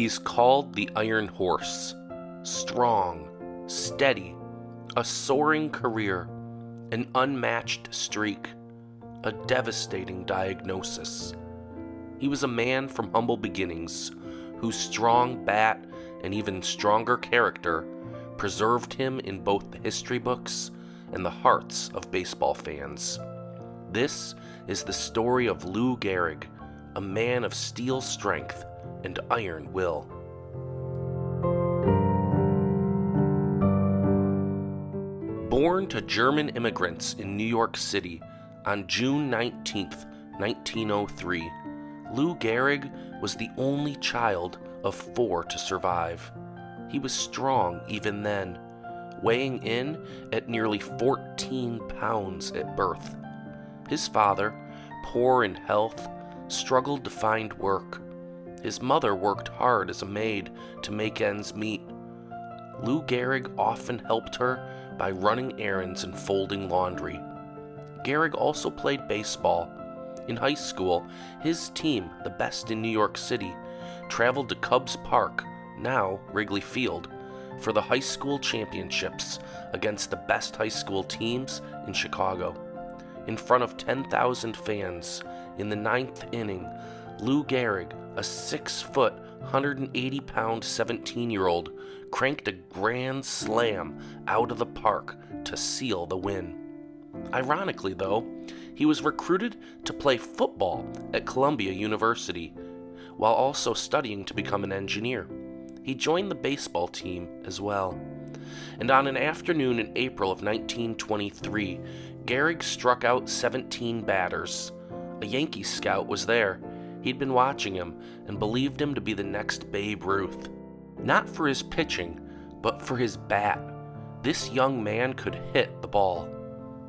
He's called the Iron Horse. Strong, steady, a soaring career, an unmatched streak, a devastating diagnosis. He was a man from humble beginnings whose strong bat and even stronger character preserved him in both the history books and the hearts of baseball fans. This is the story of Lou Gehrig, a man of steel strength and iron will. Born to German immigrants in New York City on June 19, 1903, Lou Gehrig was the only child of four to survive. He was strong even then, weighing in at nearly 14 pounds at birth. His father, poor in health, struggled to find work. His mother worked hard as a maid to make ends meet. Lou Gehrig often helped her by running errands and folding laundry. Gehrig also played baseball. In high school, his team, the best in New York City, traveled to Cubs Park, now Wrigley Field, for the high school championships against the best high school teams in Chicago. In front of 10,000 fans, in the ninth inning, Lou Gehrig, a 6 foot, 180 pound 17 year old, cranked a grand slam out of the park to seal the win. Ironically, though, he was recruited to play football at Columbia University while also studying to become an engineer. He joined the baseball team as well. And on an afternoon in April of 1923, Gehrig struck out 17 batters. A Yankee scout was there. He'd been watching him and believed him to be the next Babe Ruth. Not for his pitching, but for his bat. This young man could hit the ball.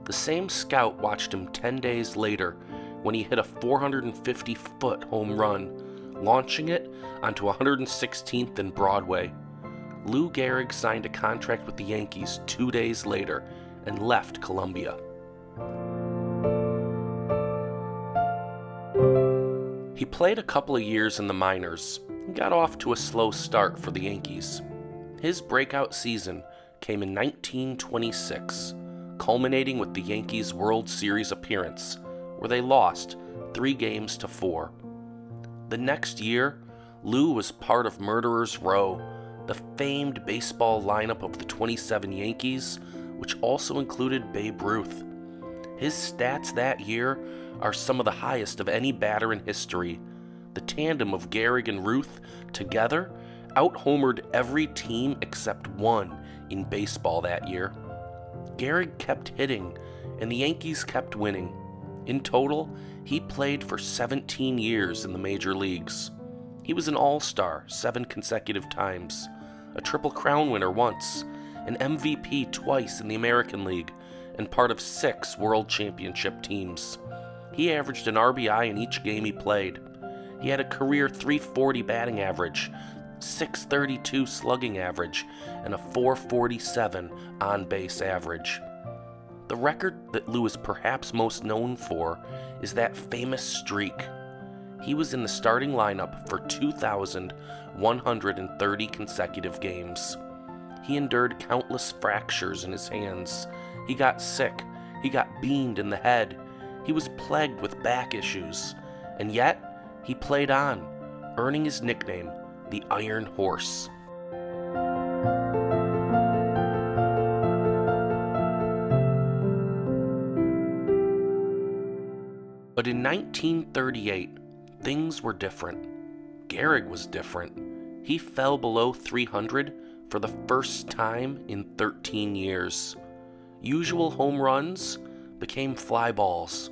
The same scout watched him 10 days later when he hit a 450 foot home run launching it onto 116th and Broadway. Lou Gehrig signed a contract with the Yankees two days later and left Columbia. He played a couple of years in the minors and got off to a slow start for the Yankees. His breakout season came in 1926, culminating with the Yankees' World Series appearance, where they lost three games to four. The next year, Lou was part of Murderers Row, the famed baseball lineup of the 27 Yankees, which also included Babe Ruth. His stats that year are some of the highest of any batter in history. The tandem of Gehrig and Ruth together out-homered every team except one in baseball that year. Gehrig kept hitting, and the Yankees kept winning. In total, he played for 17 years in the major leagues. He was an all star seven consecutive times, a Triple Crown winner once, an MVP twice in the American League, and part of six World Championship teams. He averaged an RBI in each game he played. He had a career 340 batting average, 632 slugging average, and a 447 on base average. The record that Lou is perhaps most known for is that famous streak. He was in the starting lineup for 2,130 consecutive games. He endured countless fractures in his hands. He got sick. He got beamed in the head. He was plagued with back issues. And yet, he played on, earning his nickname, the Iron Horse. But in 1938, things were different. Gehrig was different. He fell below 300 for the first time in 13 years. Usual home runs became fly balls.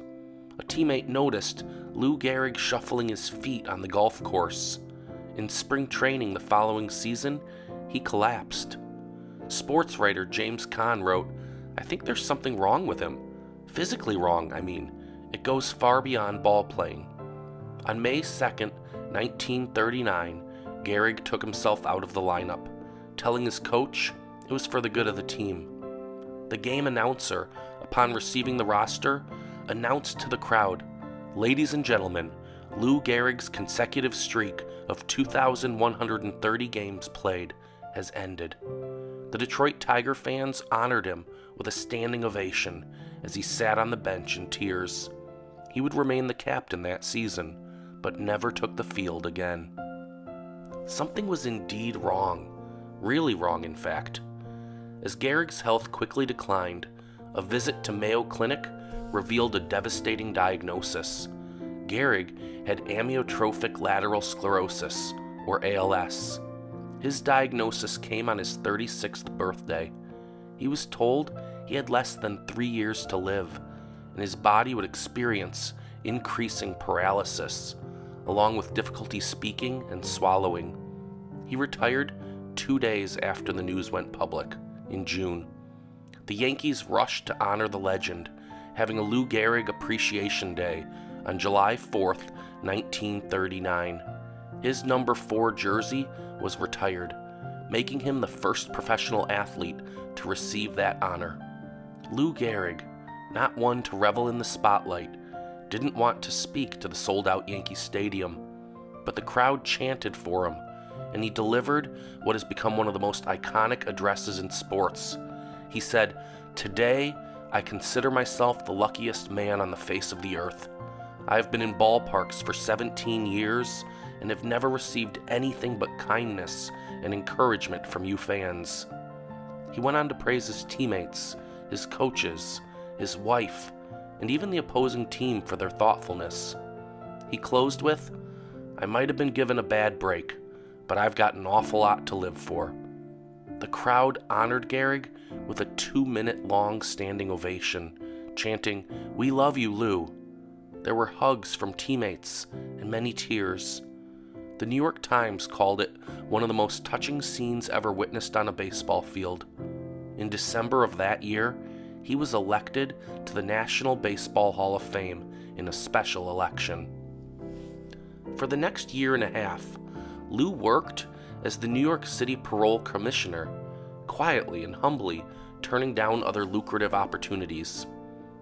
A teammate noticed Lou Gehrig shuffling his feet on the golf course. In spring training the following season, he collapsed. Sports writer James Kahn wrote, I think there's something wrong with him. Physically wrong, I mean. It goes far beyond ball playing. On May 2, 1939, Gehrig took himself out of the lineup, telling his coach it was for the good of the team. The game announcer, upon receiving the roster, announced to the crowd, Ladies and gentlemen, Lou Gehrig's consecutive streak of 2,130 games played has ended. The Detroit Tiger fans honored him with a standing ovation as he sat on the bench in tears. He would remain the captain that season, but never took the field again. Something was indeed wrong, really wrong, in fact. As Gehrig's health quickly declined, a visit to Mayo Clinic revealed a devastating diagnosis. Gehrig had amyotrophic lateral sclerosis, or ALS. His diagnosis came on his 36th birthday. He was told he had less than three years to live, and his body would experience increasing paralysis, along with difficulty speaking and swallowing. He retired two days after the news went public, in June. The Yankees rushed to honor the legend, having a Lou Gehrig Appreciation Day on July 4th, 1939. His number 4 jersey was retired, making him the first professional athlete to receive that honor. Lou Gehrig, not one to revel in the spotlight, didn't want to speak to the sold out Yankee Stadium, but the crowd chanted for him, and he delivered what has become one of the most iconic addresses in sports. He said, Today, I consider myself the luckiest man on the face of the earth. I have been in ballparks for 17 years and have never received anything but kindness and encouragement from you fans. He went on to praise his teammates his coaches, his wife, and even the opposing team for their thoughtfulness. He closed with, I might have been given a bad break, but I've got an awful lot to live for. The crowd honored Gehrig with a two minute long standing ovation, chanting, We love you, Lou. There were hugs from teammates and many tears. The New York Times called it one of the most touching scenes ever witnessed on a baseball field. In December of that year, he was elected to the National Baseball Hall of Fame in a special election. For the next year and a half, Lou worked as the New York City Parole Commissioner, quietly and humbly turning down other lucrative opportunities.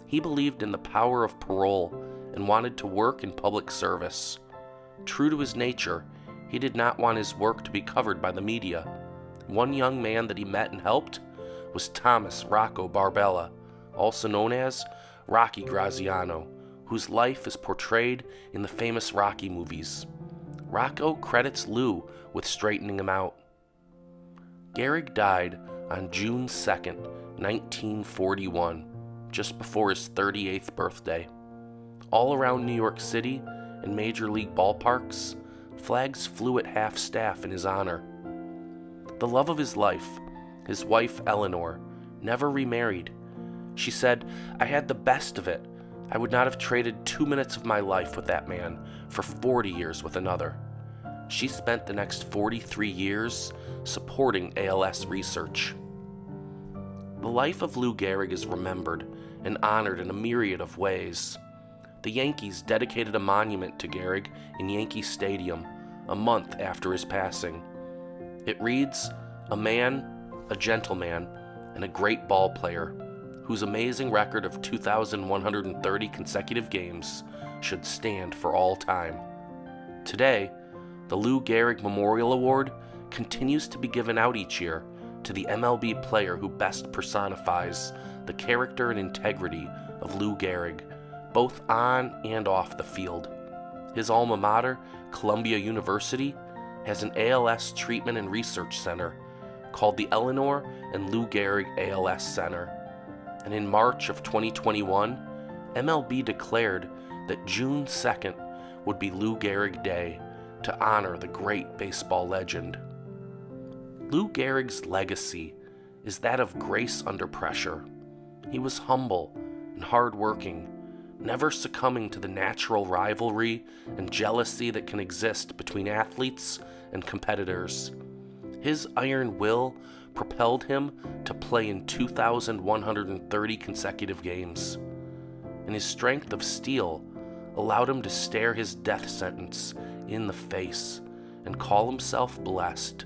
He believed in the power of parole and wanted to work in public service. True to his nature, he did not want his work to be covered by the media. One young man that he met and helped was Thomas Rocco Barbella, also known as Rocky Graziano, whose life is portrayed in the famous Rocky movies. Rocco credits Lou with straightening him out. Gehrig died on June 2, 1941, just before his 38th birthday. All around New York City and major league ballparks, flags flew at half staff in his honor. The love of his life, his wife Eleanor, never remarried. She said, I had the best of it. I would not have traded two minutes of my life with that man for 40 years with another. She spent the next 43 years supporting ALS research. The life of Lou Gehrig is remembered and honored in a myriad of ways. The Yankees dedicated a monument to Gehrig in Yankee Stadium a month after his passing. It reads, A man a gentleman, and a great ball player, whose amazing record of 2,130 consecutive games should stand for all time. Today, the Lou Gehrig Memorial Award continues to be given out each year to the MLB player who best personifies the character and integrity of Lou Gehrig, both on and off the field. His alma mater, Columbia University, has an ALS treatment and research center called the Eleanor and Lou Gehrig ALS Center. And in March of 2021, MLB declared that June 2nd would be Lou Gehrig Day to honor the great baseball legend. Lou Gehrig's legacy is that of grace under pressure. He was humble and hardworking, never succumbing to the natural rivalry and jealousy that can exist between athletes and competitors. His iron will propelled him to play in 2,130 consecutive games, and his strength of steel allowed him to stare his death sentence in the face and call himself blessed.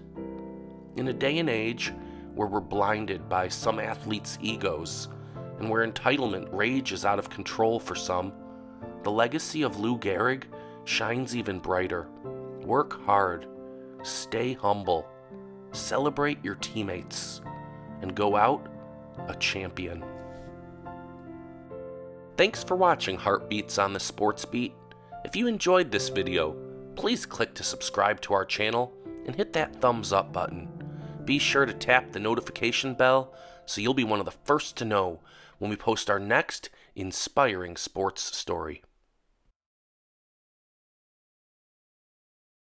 In a day and age where we're blinded by some athletes' egos and where entitlement rages out of control for some, the legacy of Lou Gehrig shines even brighter. Work hard, stay humble, celebrate your teammates, and go out a champion. Thanks for watching Heartbeats on the Sports Beat. If you enjoyed this video, please click to subscribe to our channel and hit that thumbs up button. Be sure to tap the notification bell so you'll be one of the first to know when we post our next inspiring sports story.